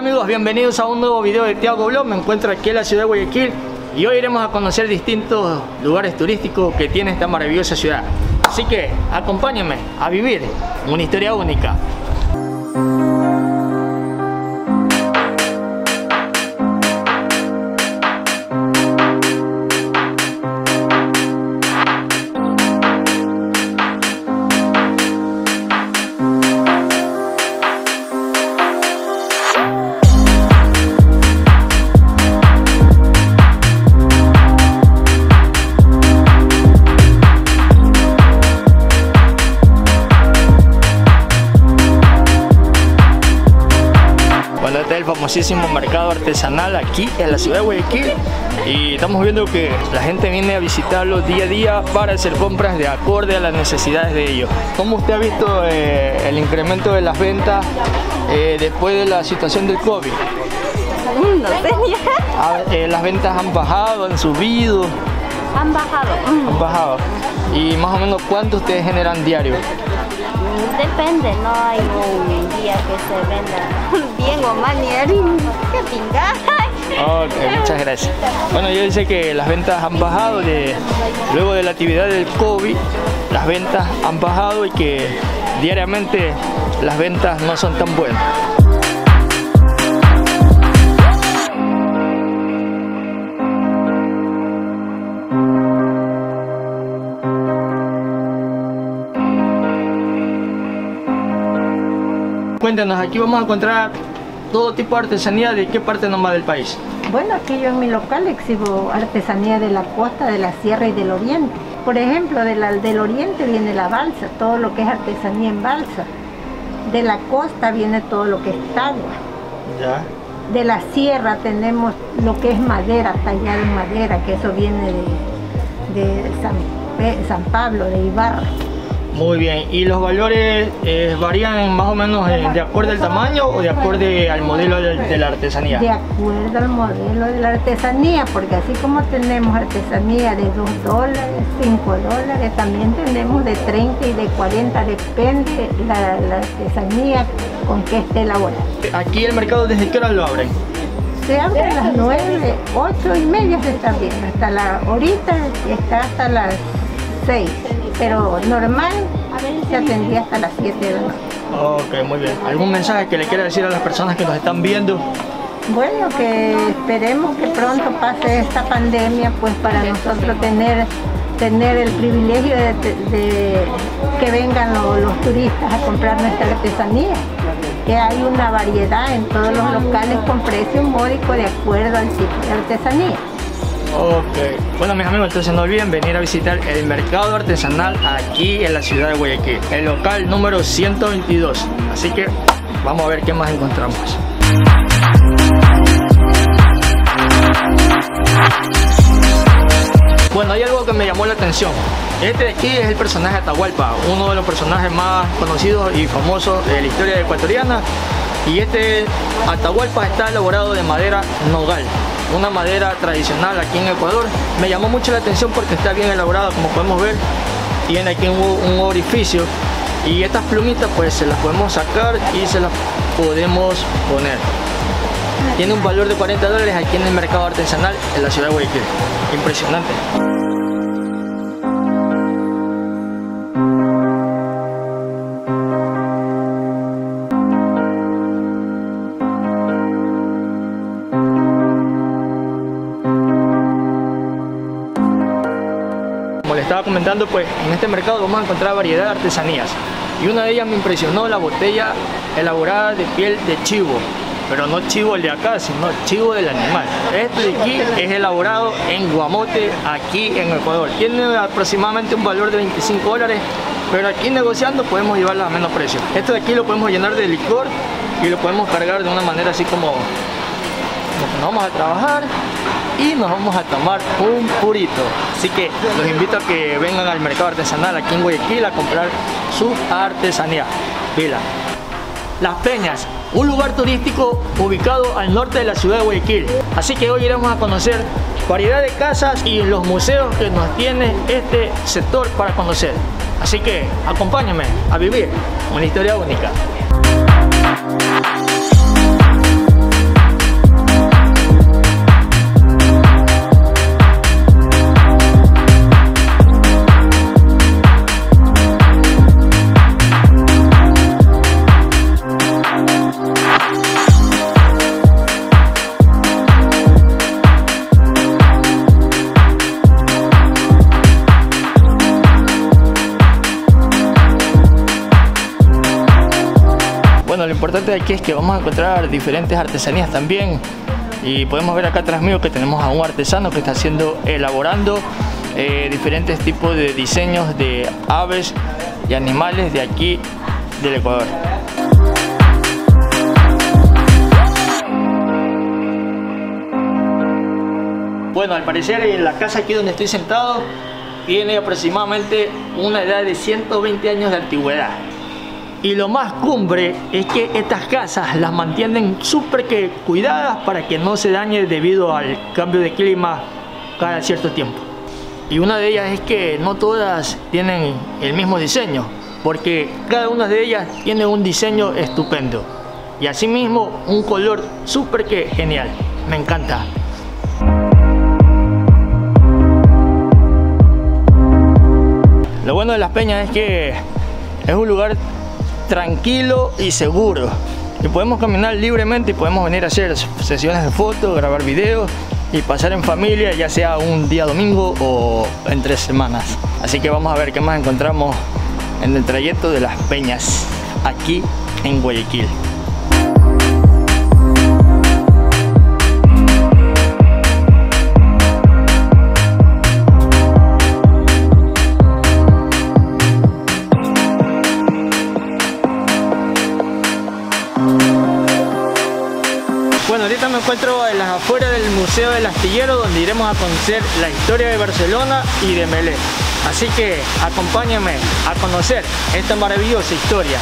Hola, ¿qué tal amigos? Bienvenidos a un nuevo video de Tiago Blog. Me encuentro aquí en la ciudad de Guayaquil y hoy iremos a conocer distintos lugares turísticos que tiene esta maravillosa ciudad. Así que acompáñenme a vivir una historia única. Bueno, este es el famosísimo mercado artesanal aquí en la ciudad de Guayaquil y estamos viendo que la gente viene a visitarlo día a día para hacer compras de acorde a las necesidades de ellos. ¿Cómo usted ha visto eh, el incremento de las ventas eh, después de la situación del COVID? No sé, Ah, eh, las ventas han bajado, han subido, han bajado. Han bajado. Y más o menos cuánto ustedes generan diario. Depende, no hay un día que se venda bien o mal ni. ¡Qué pinga! Ok, muchas gracias. Bueno, yo dice que las ventas han bajado de, luego de la actividad del COVID, las ventas han bajado y que diariamente las ventas no son tan buenas. Aquí vamos a encontrar todo tipo de artesanía de qué parte nomás del país. Bueno, aquí yo en mi local exhibo artesanía de la costa, de la sierra y del oriente. Por ejemplo, de la- del oriente viene la balsa, todo lo que es artesanía en balsa. De la costa viene todo lo que es tagua. Ya. De la sierra tenemos lo que es madera, tallada en madera, que eso viene de, de San, Pe- San Pablo, de Ibarra. Muy bien, ¿y los valores eh, varían más o menos eh, de acuerdo al tamaño o de acuerdo al modelo de, de la artesanía? De acuerdo al modelo de la artesanía, porque así como tenemos artesanía de 2 dólares, 5 dólares, también tenemos de 30 y de 40, depende la, la artesanía con que esté elaborada. Aquí el mercado desde qué hora lo abren? Se abre a las 9, 8 y media se está bien, hasta la ahorita está hasta las 6, pero normal se atendía hasta las 7 de la noche. Ok, muy bien. ¿Algún mensaje que le quiera decir a las personas que nos están viendo? Bueno, que esperemos que pronto pase esta pandemia, pues para nosotros tener, tener el privilegio de, de que vengan lo- los turistas a comprar nuestra artesanía, que hay una variedad en todos los locales con precio módico de acuerdo al tipo de artesanía. Ok. Bueno, mis amigos, entonces no olviden venir a visitar el mercado artesanal aquí en la ciudad de Guayaquil, el local número 122. Así que vamos a ver qué más encontramos. Bueno, hay algo que me llamó la atención. Este de aquí es el personaje Atahualpa, uno de los personajes más conocidos y famosos de la historia ecuatoriana. Y este Atahualpa está elaborado de madera nogal, una madera tradicional aquí en Ecuador. Me llamó mucho la atención porque está bien elaborada, como podemos ver. Tiene aquí un, orificio y estas plumitas pues se las podemos sacar y se las podemos poner. Tiene un valor de 40 dólares aquí en el mercado artesanal en la ciudad de Guayaquil. Impresionante. Comentando, pues en este mercado vamos a encontrar variedad de artesanías. Y una de ellas me impresionó la botella elaborada de piel de chivo. Pero no chivo el de acá, sino chivo del animal. Este de aquí es elaborado en Guamote, aquí en Ecuador. Tiene aproximadamente un valor de 25 dólares, pero aquí negociando podemos llevarla a menos precio. Esto de aquí lo podemos llenar de licor y lo podemos cargar de una manera así como vamos a trabajar y nos vamos a tomar un purito. Así que los invito a que vengan al mercado artesanal aquí en Guayaquil a comprar su artesanía. Vila. Las Peñas, un lugar turístico ubicado al norte de la ciudad de Guayaquil. Así que hoy iremos a conocer variedad de casas y los museos que nos tiene este sector para conocer. Así que acompáñenme a vivir una historia única. Importante de aquí es que vamos a encontrar diferentes artesanías también. Y podemos ver acá atrás mío que tenemos a un artesano que está haciendo, elaborando eh, diferentes tipos de diseños de aves y animales de aquí del Ecuador. Bueno, al parecer la casa aquí donde estoy sentado tiene aproximadamente una edad de 120 años de antigüedad. Y lo más cumbre es que estas casas las mantienen súper que cuidadas para que no se dañe debido al cambio de clima cada cierto tiempo. Y una de ellas es que no todas tienen el mismo diseño, porque cada una de ellas tiene un diseño estupendo. Y asimismo un color súper que genial. Me encanta. Lo bueno de las peñas es que es un lugar tranquilo y seguro. Y podemos caminar libremente y podemos venir a hacer sesiones de fotos, grabar videos y pasar en familia, ya sea un día domingo o en tres semanas. Así que vamos a ver qué más encontramos en el trayecto de las peñas aquí en Guayaquil. Museo del Astillero donde iremos a conocer la historia de Barcelona y de Melé. Así que acompáñenme a conocer esta maravillosa historia.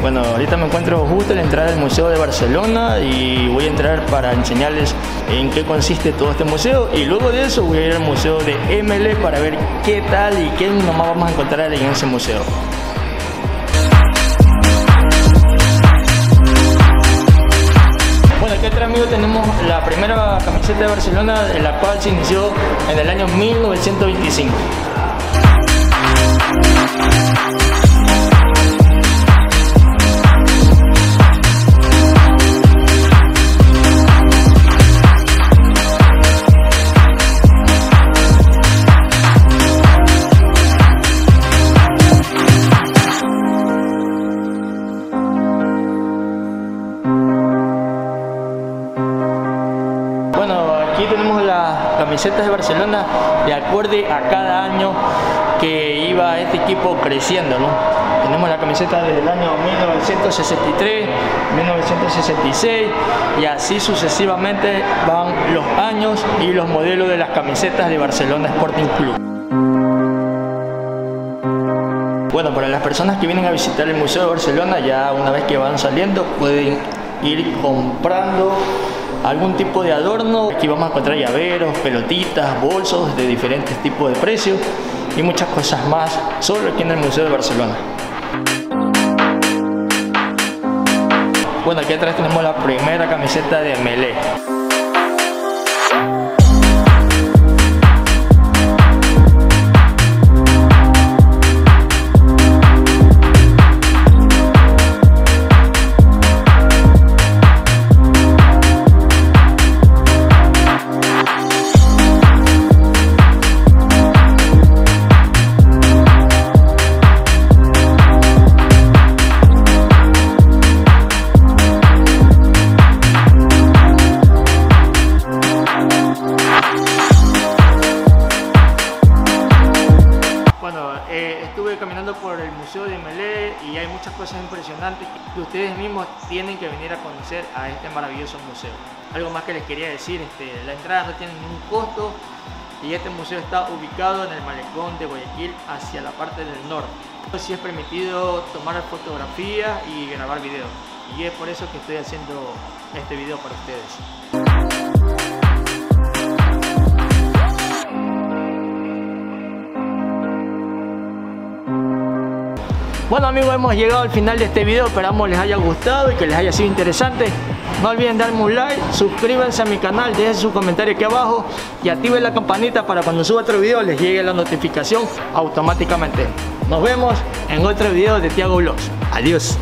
Bueno, ahorita me encuentro justo en la entrada del Museo de Barcelona y voy a entrar para enseñarles en qué consiste todo este museo y luego de eso voy a ir al Museo de ML para ver qué tal y qué nomás vamos a encontrar en ese museo. Bueno, aquí atrás amigo tenemos la primera camiseta de Barcelona, de la cual se inició en el año 1925. Aquí tenemos las camisetas de Barcelona de acorde a cada año que iba este equipo creciendo. Tenemos la camiseta del año 1963, 1966 y así sucesivamente van los años y los modelos de las camisetas de Barcelona Sporting Club. Bueno, para las personas que vienen a visitar el Museo de Barcelona, ya una vez que van saliendo pueden ir comprando algún tipo de adorno. Aquí vamos a encontrar llaveros, pelotitas, bolsos de diferentes tipos de precios y muchas cosas más solo aquí en el Museo de Barcelona. Bueno, aquí atrás tenemos la primera camiseta de Melé. Eh, estuve caminando por el Museo de Melé y hay muchas cosas impresionantes que ustedes mismos tienen que venir a conocer a este maravilloso museo. Algo más que les quería decir, este, la entrada no tiene ningún costo y este museo está ubicado en el malecón de Guayaquil hacia la parte del norte. Sí es permitido tomar fotografías y grabar videos y es por eso que estoy haciendo este video para ustedes. Bueno amigos, hemos llegado al final de este video, esperamos les haya gustado y que les haya sido interesante. No olviden darme un like, suscríbanse a mi canal, dejen su comentario aquí abajo y activen la campanita para cuando suba otro video les llegue la notificación automáticamente. Nos vemos en otro video de Tiago Vlogs. Adiós.